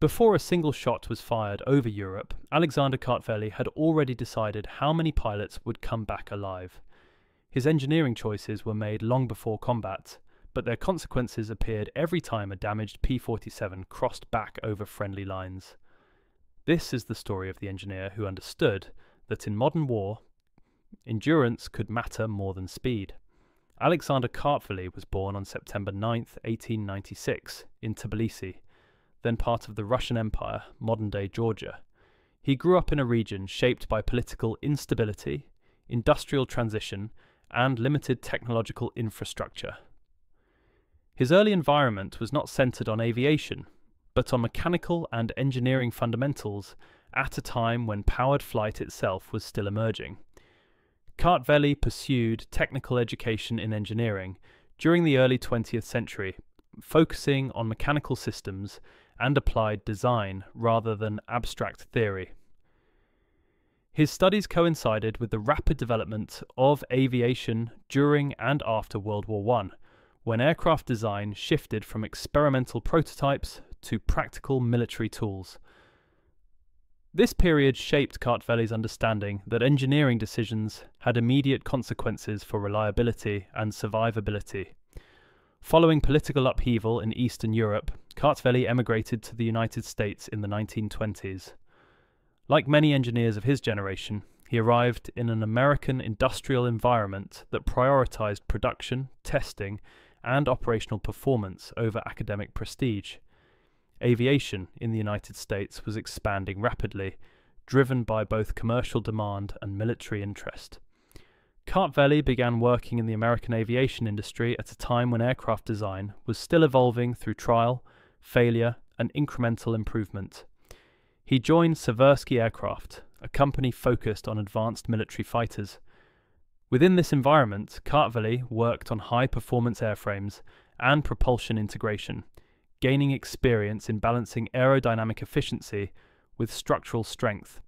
Before a single shot was fired over Europe, Alexander Kartveli had already decided how many pilots would come back alive. His engineering choices were made long before combat, but their consequences appeared every time a damaged P 47 crossed back over friendly lines. This is the story of the engineer who understood that in modern war, endurance could matter more than speed. Alexander Kartveli was born on September 9, 1896, in Tbilisi, then part of the Russian Empire, modern day Georgia. He grew up in a region shaped by political instability, industrial transition, and limited technological infrastructure. His early environment was not centered on aviation, but on mechanical and engineering fundamentals at a time when powered flight itself was still emerging. Kartveli pursued technical education in engineering during the early 20th century, focusing on mechanical systems and applied design rather than abstract theory. His studies coincided with the rapid development of aviation during and after World War I, when aircraft design shifted from experimental prototypes to practical military tools. This period shaped Kartveli's understanding that engineering decisions had immediate consequences for reliability and survivability. Following political upheaval in Eastern Europe, Kartveli emigrated to the United States in the 1920s. Like many engineers of his generation, he arrived in an American industrial environment that prioritized production, testing, and operational performance over academic prestige. Aviation in the United States was expanding rapidly, driven by both commercial demand and military interest. Kartveli began working in the American aviation industry at a time when aircraft design was still evolving through trial, failure, and incremental improvement. He joined Seversky Aircraft, a company focused on advanced military fighters. Within this environment, Kartveli worked on high performance airframes and propulsion integration, gaining experience in balancing aerodynamic efficiency with structural strength.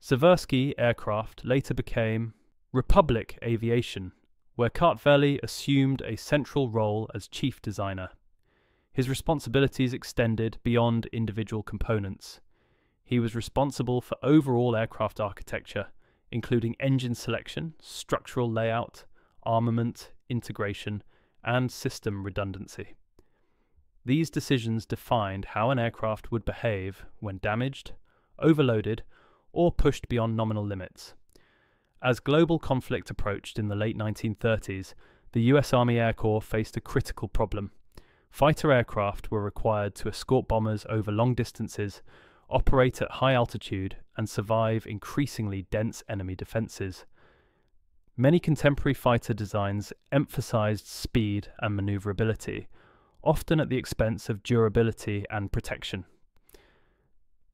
Seversky Aircraft later became Republic Aviation, where Kartveli assumed a central role as chief designer. His responsibilities extended beyond individual components. He was responsible for overall aircraft architecture, including engine selection, structural layout, armament, integration, and system redundancy. These decisions defined how an aircraft would behave when damaged, overloaded, or pushed beyond nominal limits. As global conflict approached in the late 1930s, the US Army Air Corps faced a critical problem Fighter aircraft were required to escort bombers over long distances, operate at high altitude, and survive increasingly dense enemy defences. Many contemporary fighter designs emphasized speed and maneuverability, often at the expense of durability and protection.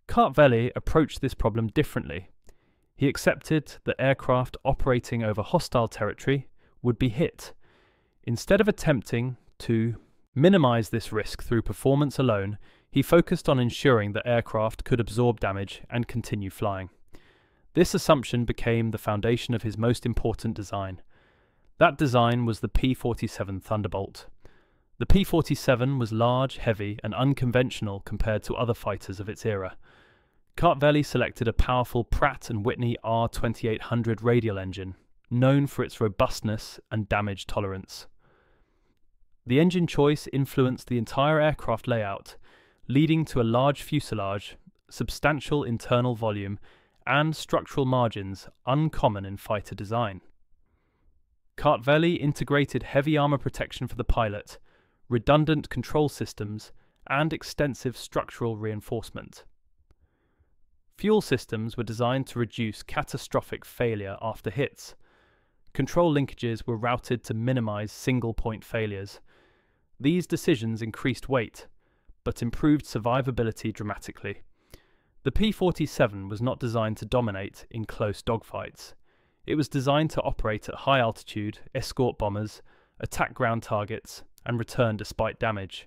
Kartveli approached this problem differently. He accepted that aircraft operating over hostile territory would be hit. Instead of attempting to minimize this risk through performance alone, he focused on ensuring that aircraft could absorb damage and continue flying. This assumption became the foundation of his most important design. That design was the P 47 Thunderbolt. The P 47 was large, heavy, and unconventional compared to other fighters of its era. Kartveli selected a powerful Pratt & Whitney R2800 radial engine, known for its robustness and damage tolerance. The engine choice influenced the entire aircraft layout, leading to a large fuselage, substantial internal volume, and structural margins uncommon in fighter design. Kartveli integrated heavy armor protection for the pilot, redundant control systems, and extensive structural reinforcement. Fuel systems were designed to reduce catastrophic failure after hits. Control linkages were routed to minimize single point failures, these decisions increased weight, but improved survivability dramatically. The P 47 was not designed to dominate in close dogfights. It was designed to operate at high altitude, escort bombers, attack ground targets, and return despite damage.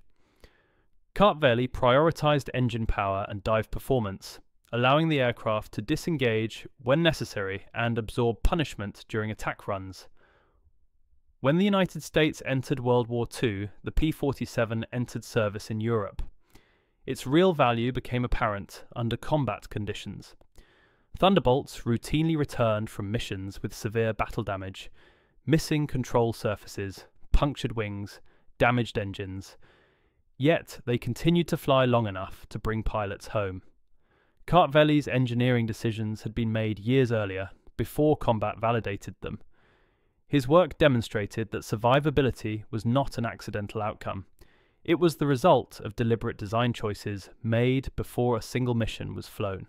Kartveli prioritized engine power and dive performance, allowing the aircraft to disengage when necessary and absorb punishment during attack runs. When the United States entered World War II, the P 47 entered service in Europe. its real value became apparent under combat conditions. Thunderbolts routinely returned from missions with severe battle damage, missing control surfaces, punctured wings, damaged engines. Yet they continued to fly long enough to bring pilots home. Kartveli's engineering decisions had been made years earlier, before combat validated them. His work demonstrated that survivability was not an accidental outcome. It was the result of deliberate design choices made before a single mission was flown.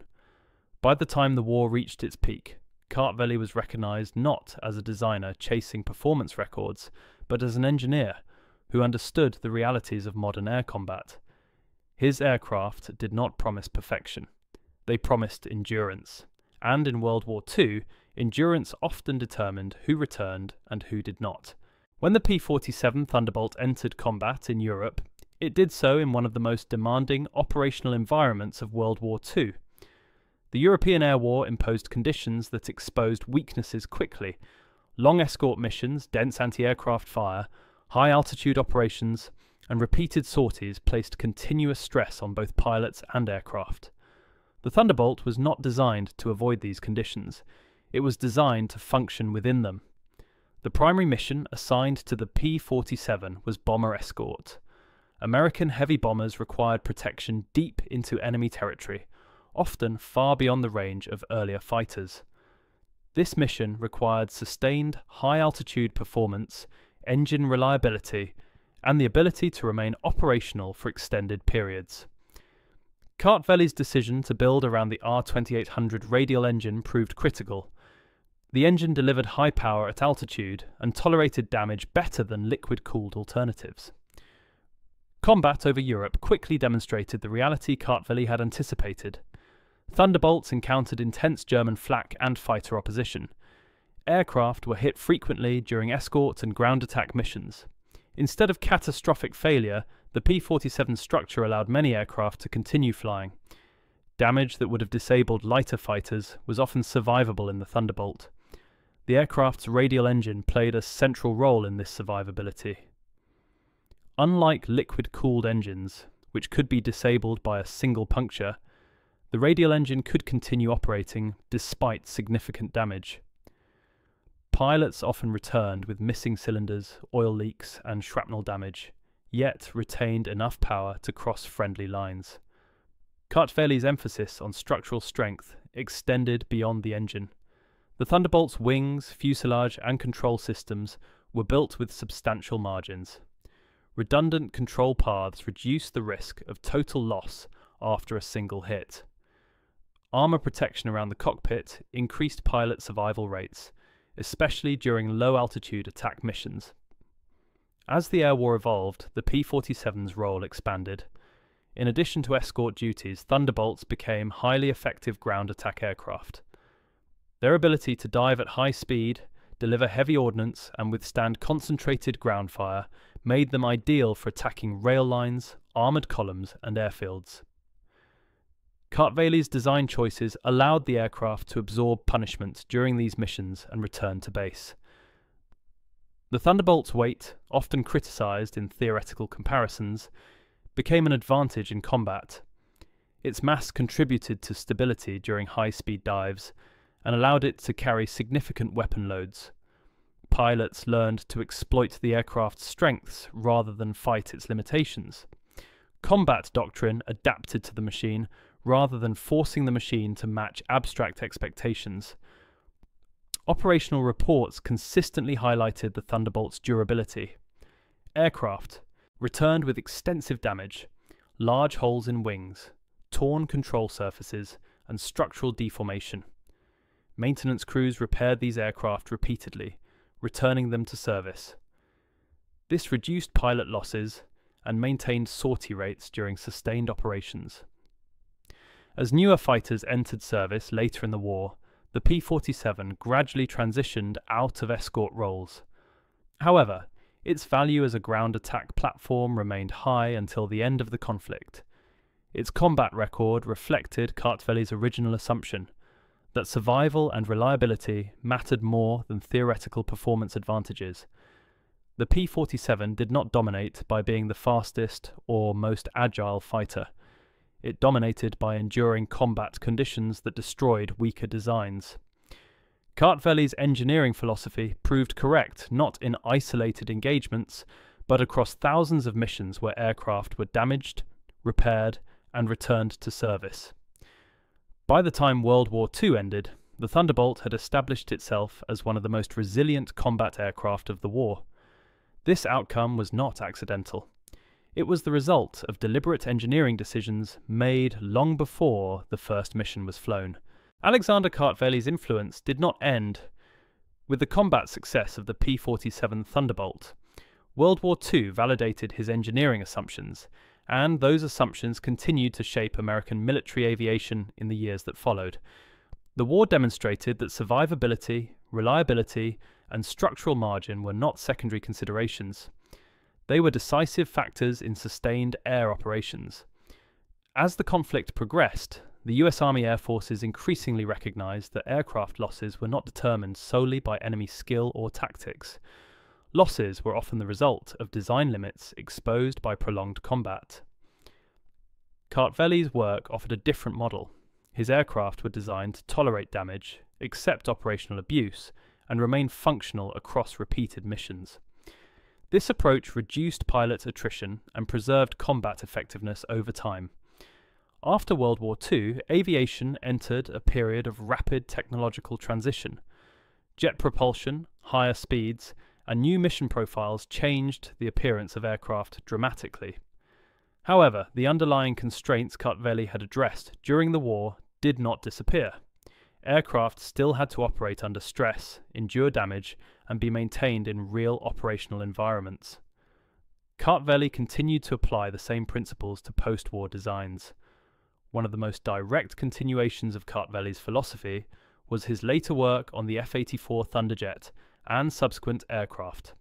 By the time the war reached its peak, Kartveli was recognised not as a designer chasing performance records, but as an engineer who understood the realities of modern air combat. His aircraft did not promise perfection. They promised endurance. And in World War II, endurance often determined who returned and who did not. When the P 47 Thunderbolt entered combat in Europe, it did so in one of the most demanding operational environments of World War II. The European Air War imposed conditions that exposed weaknesses quickly long escort missions, dense anti aircraft fire, high altitude operations, and repeated sorties placed continuous stress on both pilots and aircraft. The Thunderbolt was not designed to avoid these conditions, it was designed to function within them. The primary mission assigned to the P 47 was bomber escort. American heavy bombers required protection deep into enemy territory, often far beyond the range of earlier fighters. This mission required sustained high altitude performance, engine reliability, and the ability to remain operational for extended periods. Kartveli's decision to build around the R2800 radial engine proved critical, the engine delivered high power at altitude and tolerated damage better than liquid cooled alternatives. Combat over Europe quickly demonstrated the reality Kartveli had anticipated. Thunderbolts encountered intense German flak and fighter opposition. Aircraft were hit frequently during escort and ground attack missions. Instead of catastrophic failure, the P 47 structure allowed many aircraft to continue flying. Damage that would have disabled lighter fighters was often survivable in the Thunderbolt. The aircraft's radial engine played a central role in this survivability. Unlike liquid cooled engines, which could be disabled by a single puncture, the radial engine could continue operating despite significant damage. Pilots often returned with missing cylinders, oil leaks, and shrapnel damage, yet retained enough power to cross friendly lines. Kartveli's emphasis on structural strength extended beyond the engine. The Thunderbolt's wings, fuselage, and control systems were built with substantial margins. Redundant control paths reduced the risk of total loss after a single hit. Armour protection around the cockpit increased pilot survival rates, especially during low altitude attack missions. As the air war evolved, the P 47's role expanded. In addition to escort duties, Thunderbolts became highly effective ground attack aircraft. Their ability to dive at high speed, deliver heavy ordnance, and withstand concentrated ground fire made them ideal for attacking rail lines, armoured columns, and airfields. Kartveli's design choices allowed the aircraft to absorb punishment during these missions and return to base. The Thunderbolt's weight, often criticised in theoretical comparisons, became an advantage in combat. Its mass contributed to stability during high speed dives and allowed it to carry significant weapon loads. Pilots learned to exploit the aircraft's strengths rather than fight its limitations. Combat doctrine adapted to the machine rather than forcing the machine to match abstract expectations. Operational reports consistently highlighted the Thunderbolt's durability. Aircraft returned with extensive damage, large holes in wings, torn control surfaces, and structural deformation. Maintenance crews repaired these aircraft repeatedly, returning them to service. This reduced pilot losses and maintained sortie rates during sustained operations. As newer fighters entered service later in the war, the P 47 gradually transitioned out of escort roles. However, its value as a ground attack platform remained high until the end of the conflict. Its combat record reflected Kartveli's original assumption that survival and reliability mattered more than theoretical performance advantages. The P 47 did not dominate by being the fastest or most agile fighter. It dominated by enduring combat conditions that destroyed weaker designs. Kartveli's engineering philosophy proved correct not in isolated engagements, but across thousands of missions where aircraft were damaged, repaired, and returned to service. By the time World War II ended, the Thunderbolt had established itself as one of the most resilient combat aircraft of the war. This outcome was not accidental. It was the result of deliberate engineering decisions made long before the first mission was flown. Alexander Kartveli's influence did not end with the combat success of the P 47 Thunderbolt. World War II validated his engineering assumptions, and those assumptions continued to shape American military aviation in the years that followed. The war demonstrated that survivability, reliability, and structural margin were not secondary considerations. They were decisive factors in sustained air operations. As the conflict progressed, the US Army Air Forces increasingly recognized that aircraft losses were not determined solely by enemy skill or tactics. Losses were often the result of design limits exposed by prolonged combat. Kartveli's work offered a different model. His aircraft were designed to tolerate damage, accept operational abuse, and remain functional across repeated missions. This approach reduced pilot attrition and preserved combat effectiveness over time. After World War II, aviation entered a period of rapid technological transition. Jet propulsion, higher speeds, and new mission profiles changed the appearance of aircraft dramatically. However, the underlying constraints Kartveli had addressed during the war did not disappear aircraft still had to operate under stress, endure damage, and be maintained in real operational environments. Kartveli continued to apply the same principles to post war designs. One of the most direct continuations of Kartveli's philosophy was his later work on the F 84 Thunderjet and subsequent aircraft.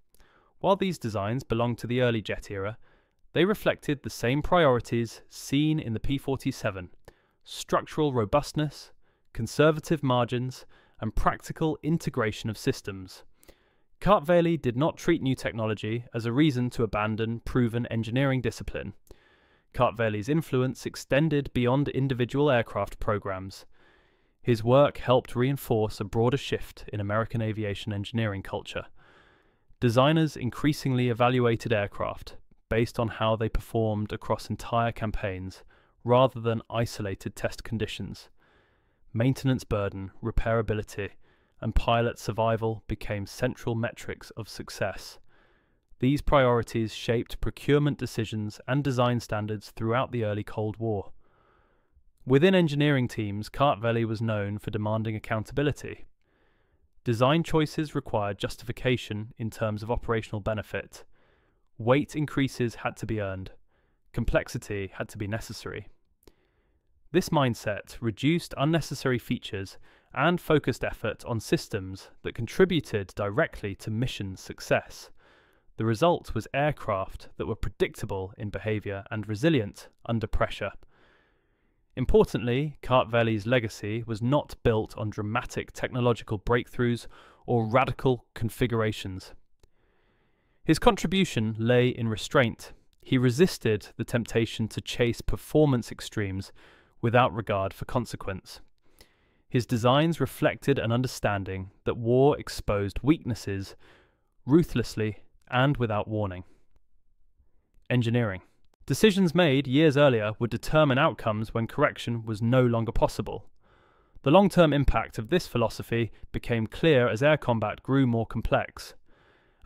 While these designs belonged to the early jet era, they reflected the same priorities seen in the P 47 structural robustness, conservative margins, and practical integration of systems. Kartveli did not treat new technology as a reason to abandon proven engineering discipline. Kartveli's influence extended beyond individual aircraft programs. His work helped reinforce a broader shift in American aviation engineering culture. Designers increasingly evaluated aircraft based on how they performed across entire campaigns, rather than isolated test conditions maintenance burden, repairability, and pilot survival became central metrics of success. These priorities shaped procurement decisions and design standards throughout the early Cold War. Within engineering teams, Kartveli was known for demanding accountability. Design choices required justification in terms of operational benefit. Weight increases had to be earned. Complexity had to be necessary. This mindset reduced unnecessary features and focused effort on systems that contributed directly to mission success. The result was aircraft that were predictable in behaviour and resilient under pressure. Importantly, Kartveli's legacy was not built on dramatic technological breakthroughs or radical configurations. His contribution lay in restraint. He resisted the temptation to chase performance extremes without regard for consequence. His designs reflected an understanding that war exposed weaknesses ruthlessly and without warning. Engineering. Decisions made years earlier would determine outcomes when correction was no longer possible. The long term impact of this philosophy became clear as air combat grew more complex.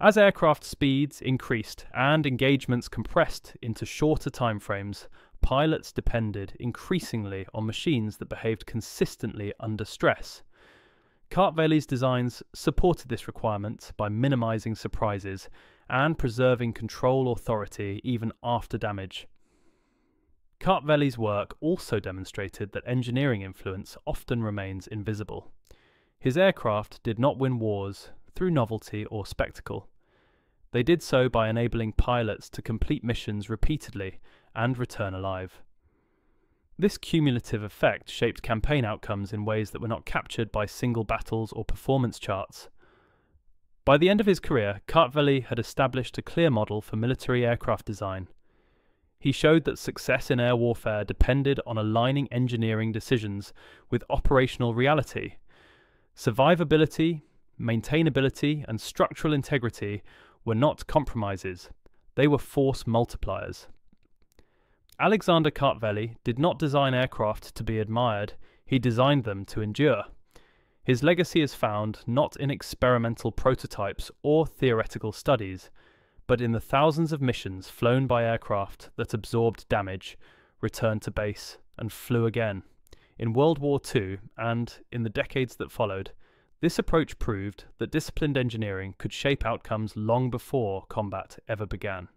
As aircraft speeds increased and engagements compressed into shorter timeframes, pilots depended increasingly on machines that behaved consistently under stress. Kartveli's designs supported this requirement by minimizing surprises and preserving control authority even after damage. Kartveli's work also demonstrated that engineering influence often remains invisible. His aircraft did not win wars through novelty or spectacle. They did so by enabling pilots to complete missions repeatedly and return alive. This cumulative effect shaped campaign outcomes in ways that were not captured by single battles or performance charts. By the end of his career, Kartveli had established a clear model for military aircraft design. He showed that success in air warfare depended on aligning engineering decisions with operational reality. Survivability, maintainability, and structural integrity were not compromises, they were force multipliers. Alexander Kartveli did not design aircraft to be admired, he designed them to endure. His legacy is found not in experimental prototypes or theoretical studies, but in the thousands of missions flown by aircraft that absorbed damage, returned to base, and flew again. In World War II and in the decades that followed, this approach proved that disciplined engineering could shape outcomes long before combat ever began.